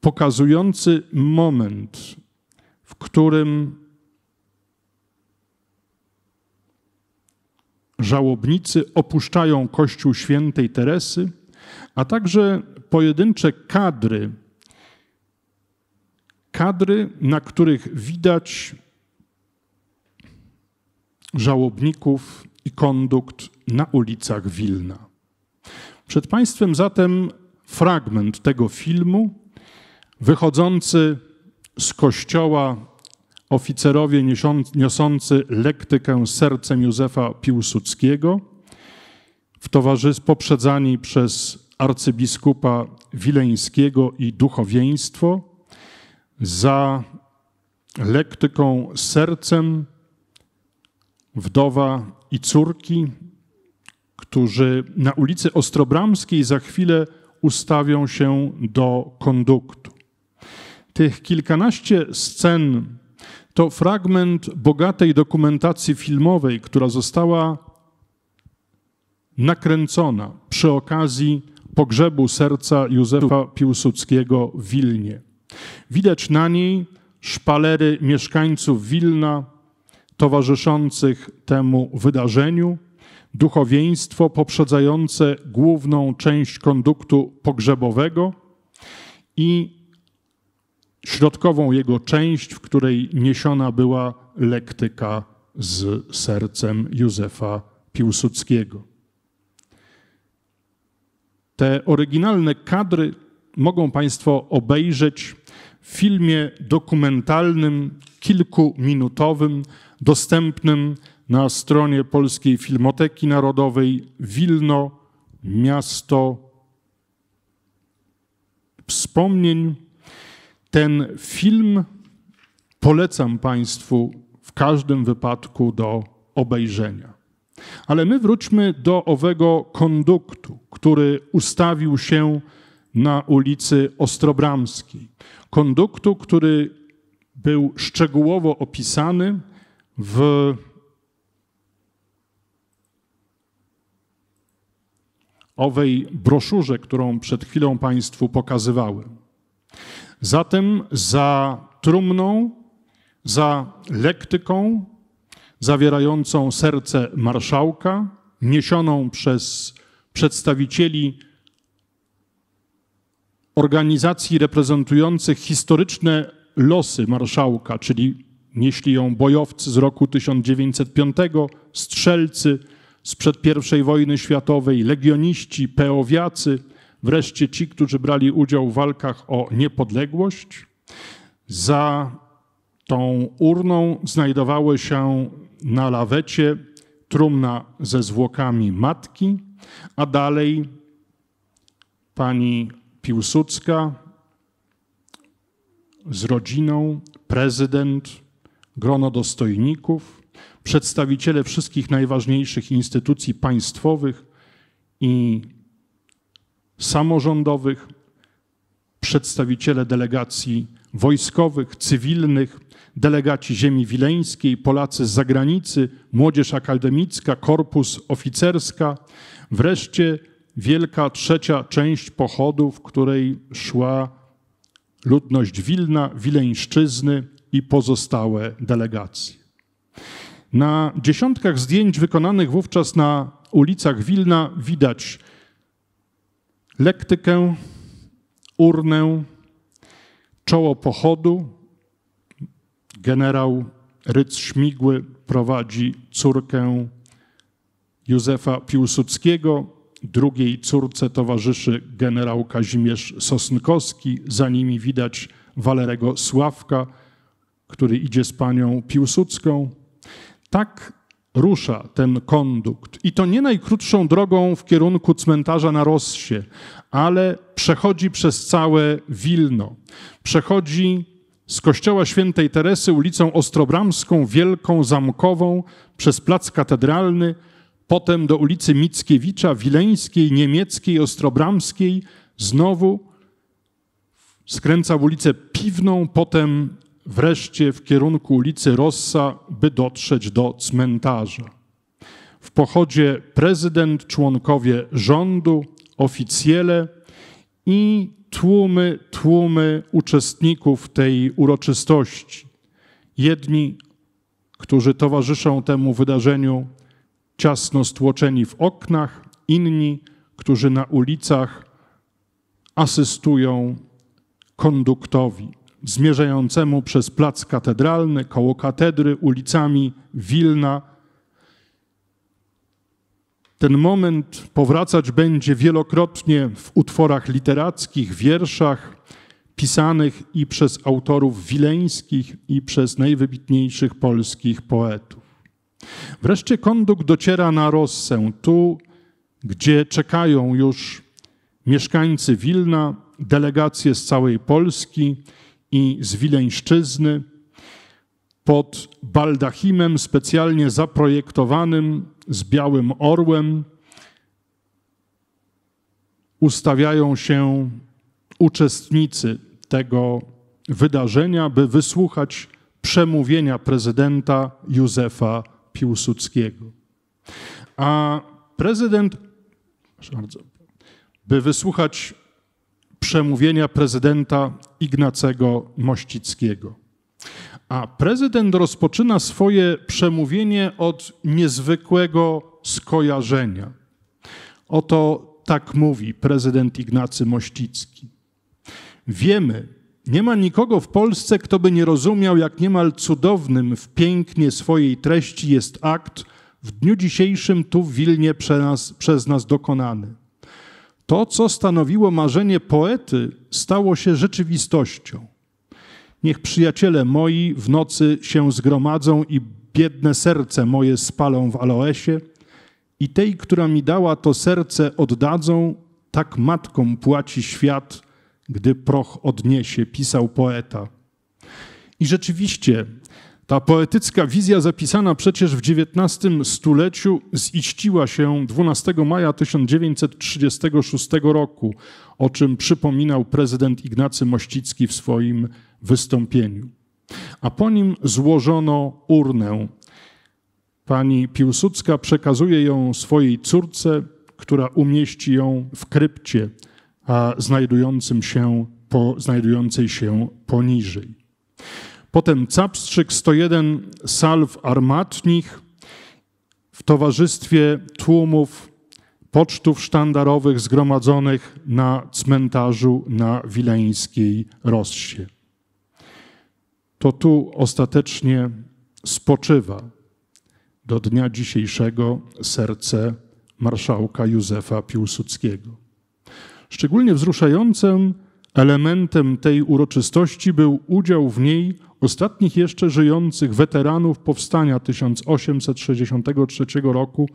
pokazujący moment, w którym żałobnicy opuszczają Kościół Świętej Teresy, a także pojedyncze kadry, kadry, na których widać żałobników i kondukt na ulicach Wilna. Przed Państwem zatem fragment tego filmu, wychodzący z kościoła oficerowie niosący lektykę sercem Józefa Piłsudskiego, w towarzystwie poprzedzani przez arcybiskupa Wileńskiego i duchowieństwo, za lektyką sercem wdowa i córki, którzy na ulicy Ostrobramskiej za chwilę ustawią się do konduktu. Tych kilkanaście scen to fragment bogatej dokumentacji filmowej, która została nakręcona przy okazji pogrzebu serca Józefa Piłsudskiego w Wilnie. Widać na niej szpalery mieszkańców Wilna towarzyszących temu wydarzeniu. duchowieństwo poprzedzające główną część konduktu pogrzebowego i środkową jego część, w której niesiona była lektyka z sercem Józefa Piłsudskiego. Te oryginalne kadry mogą Państwo obejrzeć w filmie dokumentalnym, kilkuminutowym, dostępnym na stronie Polskiej Filmoteki Narodowej Wilno, miasto wspomnień. Ten film polecam Państwu w każdym wypadku do obejrzenia. Ale my wróćmy do owego konduktu, który ustawił się na ulicy Ostrobramskiej. Konduktu, który był szczegółowo opisany w owej broszurze, którą przed chwilą Państwu pokazywałem. Zatem za trumną, za lektyką zawierającą serce marszałka, niesioną przez przedstawicieli organizacji reprezentujących historyczne losy marszałka, czyli nieśli ją bojowcy z roku 1905, strzelcy sprzed I wojny światowej, legioniści, peowiacy, wreszcie ci, którzy brali udział w walkach o niepodległość. Za tą urną znajdowały się na lawecie trumna ze zwłokami matki, a dalej pani Piłsudska z rodziną, prezydent, grono dostojników, przedstawiciele wszystkich najważniejszych instytucji państwowych i samorządowych, przedstawiciele delegacji wojskowych, cywilnych, delegaci ziemi wileńskiej, Polacy z zagranicy, młodzież akademicka, korpus oficerska, wreszcie wielka trzecia część pochodu, w której szła ludność Wilna, Wileńszczyzny i pozostałe delegacje. Na dziesiątkach zdjęć wykonanych wówczas na ulicach Wilna widać lektykę, urnę, czoło pochodu. Generał Rydz Śmigły prowadzi córkę Józefa Piłsudskiego, Drugiej córce towarzyszy generał Kazimierz Sosnkowski. Za nimi widać Walerego Sławka, który idzie z panią Piłsudską. Tak rusza ten kondukt. I to nie najkrótszą drogą w kierunku cmentarza na Rossie, ale przechodzi przez całe Wilno. Przechodzi z kościoła świętej Teresy ulicą Ostrobramską, Wielką, Zamkową, przez plac katedralny, potem do ulicy Mickiewicza, Wileńskiej, Niemieckiej, Ostrobramskiej, znowu skręca w ulicę Piwną, potem wreszcie w kierunku ulicy Rossa, by dotrzeć do cmentarza. W pochodzie prezydent, członkowie rządu, oficjele i tłumy, tłumy uczestników tej uroczystości. Jedni, którzy towarzyszą temu wydarzeniu, ciasno stłoczeni w oknach, inni, którzy na ulicach asystują konduktowi zmierzającemu przez plac katedralny, koło katedry, ulicami Wilna. Ten moment powracać będzie wielokrotnie w utworach literackich, wierszach pisanych i przez autorów wileńskich, i przez najwybitniejszych polskich poetów. Wreszcie kondukt dociera na Rossę, tu, gdzie czekają już mieszkańcy Wilna, delegacje z całej Polski i z Wileńszczyzny pod baldachimem specjalnie zaprojektowanym z białym orłem ustawiają się uczestnicy tego wydarzenia, by wysłuchać przemówienia prezydenta Józefa Piłsudskiego. A prezydent, proszę bardzo, by wysłuchać przemówienia prezydenta Ignacego Mościckiego. A prezydent rozpoczyna swoje przemówienie od niezwykłego skojarzenia. Oto tak mówi prezydent Ignacy Mościcki. Wiemy, nie ma nikogo w Polsce, kto by nie rozumiał, jak niemal cudownym w pięknie swojej treści jest akt w dniu dzisiejszym tu w Wilnie przez nas, przez nas dokonany. To, co stanowiło marzenie poety, stało się rzeczywistością. Niech przyjaciele moi w nocy się zgromadzą i biedne serce moje spalą w aloesie i tej, która mi dała to serce oddadzą, tak matką płaci świat, gdy proch odniesie, pisał poeta. I rzeczywiście ta poetycka wizja zapisana przecież w XIX stuleciu ziściła się 12 maja 1936 roku, o czym przypominał prezydent Ignacy Mościcki w swoim wystąpieniu. A po nim złożono urnę. Pani Piłsudska przekazuje ją swojej córce, która umieści ją w krypcie a znajdującym się po, znajdującej się poniżej. Potem Capstrzyk 101 salw armatnich w towarzystwie tłumów pocztów sztandarowych zgromadzonych na cmentarzu na Wileńskiej Rossie. To tu ostatecznie spoczywa do dnia dzisiejszego serce marszałka Józefa Piłsudskiego. Szczególnie wzruszającym elementem tej uroczystości był udział w niej ostatnich jeszcze żyjących weteranów powstania 1863 roku,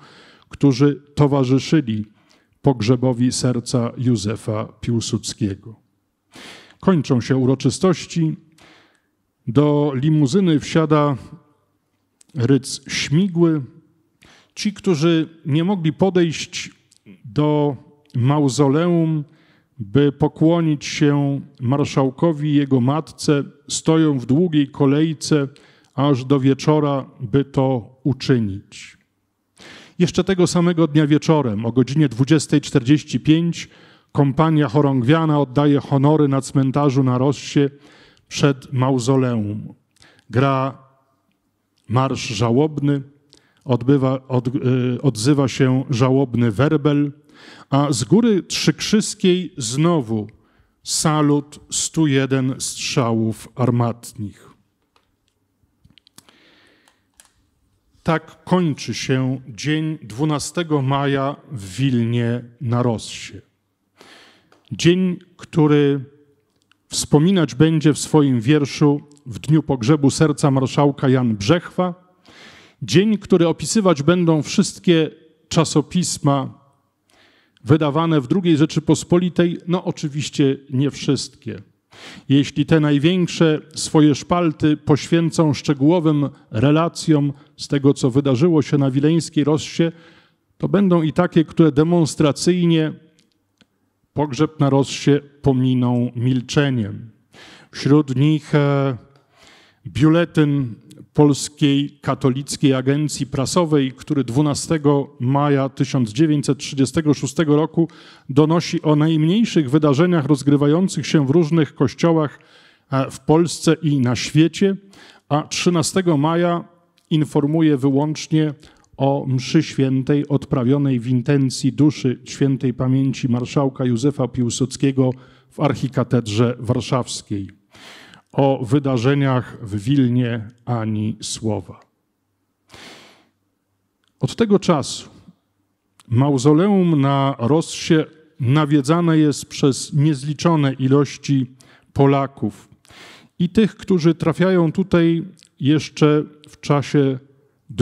którzy towarzyszyli pogrzebowi serca Józefa Piłsudskiego. Kończą się uroczystości. Do limuzyny wsiada ryc śmigły. Ci, którzy nie mogli podejść do mauzoleum, by pokłonić się marszałkowi i jego matce, stoją w długiej kolejce aż do wieczora, by to uczynić. Jeszcze tego samego dnia wieczorem o godzinie 20.45 kompania chorągwiana oddaje honory na cmentarzu na Rossie przed mauzoleum. Gra marsz żałobny, odbywa, od, y, odzywa się żałobny werbel, a z góry Trzykrzyskiej znowu salut 101 strzałów armatnich. Tak kończy się dzień 12 maja w Wilnie na Rossie. Dzień, który wspominać będzie w swoim wierszu w dniu pogrzebu serca marszałka Jan Brzechwa. Dzień, który opisywać będą wszystkie czasopisma wydawane w II Rzeczypospolitej, no oczywiście nie wszystkie. Jeśli te największe swoje szpalty poświęcą szczegółowym relacjom z tego, co wydarzyło się na Wileńskiej Rossie, to będą i takie, które demonstracyjnie pogrzeb na Rossie pominą milczeniem. Wśród nich e, biuletyn Polskiej Katolickiej Agencji Prasowej, który 12 maja 1936 roku donosi o najmniejszych wydarzeniach rozgrywających się w różnych kościołach e, w Polsce i na świecie, a 13 maja informuje wyłącznie o mszy świętej odprawionej w intencji duszy świętej pamięci marszałka Józefa Piłsudskiego w archikatedrze warszawskiej o wydarzeniach w Wilnie ani słowa. Od tego czasu mauzoleum na Rossie nawiedzane jest przez niezliczone ilości Polaków i tych, którzy trafiają tutaj jeszcze w czasie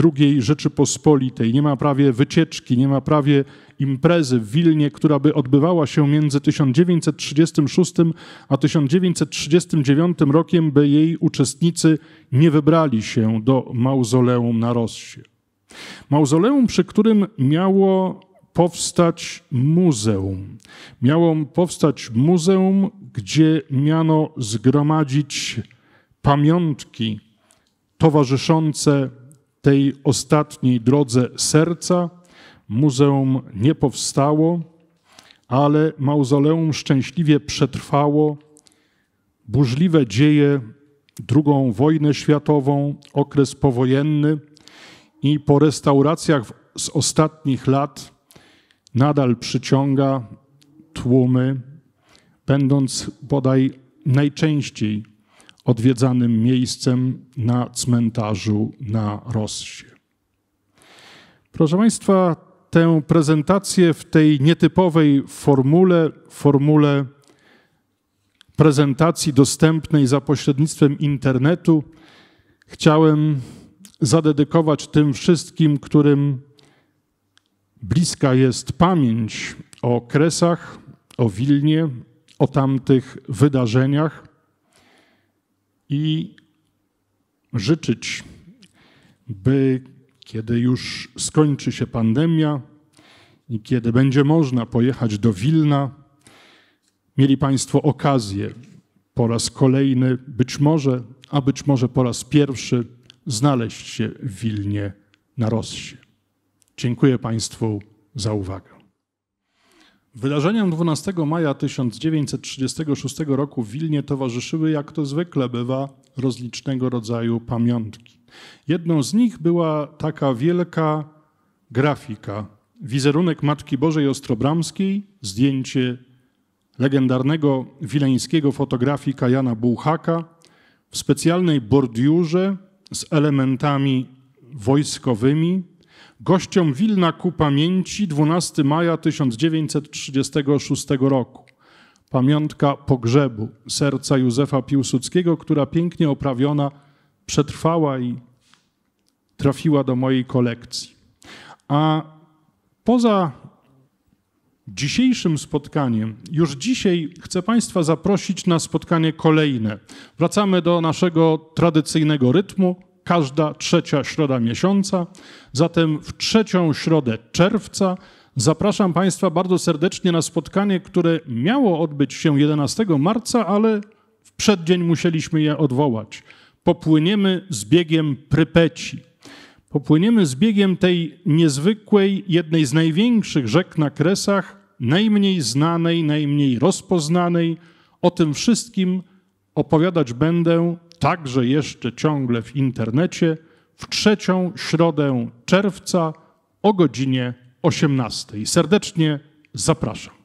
II Rzeczypospolitej. Nie ma prawie wycieczki, nie ma prawie imprezy w Wilnie, która by odbywała się między 1936 a 1939 rokiem, by jej uczestnicy nie wybrali się do mauzoleum na Rossie. Mauzoleum, przy którym miało powstać muzeum. Miało powstać muzeum, gdzie miano zgromadzić pamiątki towarzyszące tej ostatniej drodze serca, muzeum nie powstało, ale mauzoleum szczęśliwie przetrwało. Burzliwe dzieje II wojnę światową, okres powojenny i po restauracjach z ostatnich lat nadal przyciąga tłumy, będąc bodaj najczęściej odwiedzanym miejscem na cmentarzu na Rossie. Proszę Państwa, tę prezentację w tej nietypowej formule, formule prezentacji dostępnej za pośrednictwem internetu, chciałem zadedykować tym wszystkim, którym bliska jest pamięć o Kresach, o Wilnie, o tamtych wydarzeniach i życzyć, by kiedy już skończy się pandemia i kiedy będzie można pojechać do Wilna, mieli Państwo okazję po raz kolejny, być może, a być może po raz pierwszy, znaleźć się w Wilnie na Rossie. Dziękuję Państwu za uwagę. Wydarzeniom 12 maja 1936 roku w Wilnie towarzyszyły, jak to zwykle bywa, rozlicznego rodzaju pamiątki. Jedną z nich była taka wielka grafika, wizerunek Matki Bożej Ostrobramskiej, zdjęcie legendarnego wileńskiego fotografika Jana Bułhaka w specjalnej bordiurze z elementami wojskowymi, gościom Wilna ku pamięci 12 maja 1936 roku. Pamiątka pogrzebu serca Józefa Piłsudskiego, która pięknie oprawiona przetrwała i trafiła do mojej kolekcji. A poza dzisiejszym spotkaniem, już dzisiaj chcę Państwa zaprosić na spotkanie kolejne. Wracamy do naszego tradycyjnego rytmu, każda trzecia środa miesiąca. Zatem w trzecią środę czerwca zapraszam Państwa bardzo serdecznie na spotkanie, które miało odbyć się 11 marca, ale w przeddzień musieliśmy je odwołać. Popłyniemy z biegiem Prypeci. Popłyniemy z biegiem tej niezwykłej, jednej z największych rzek na Kresach, najmniej znanej, najmniej rozpoznanej. O tym wszystkim opowiadać będę także jeszcze ciągle w internecie w trzecią środę czerwca o godzinie 18. Serdecznie zapraszam.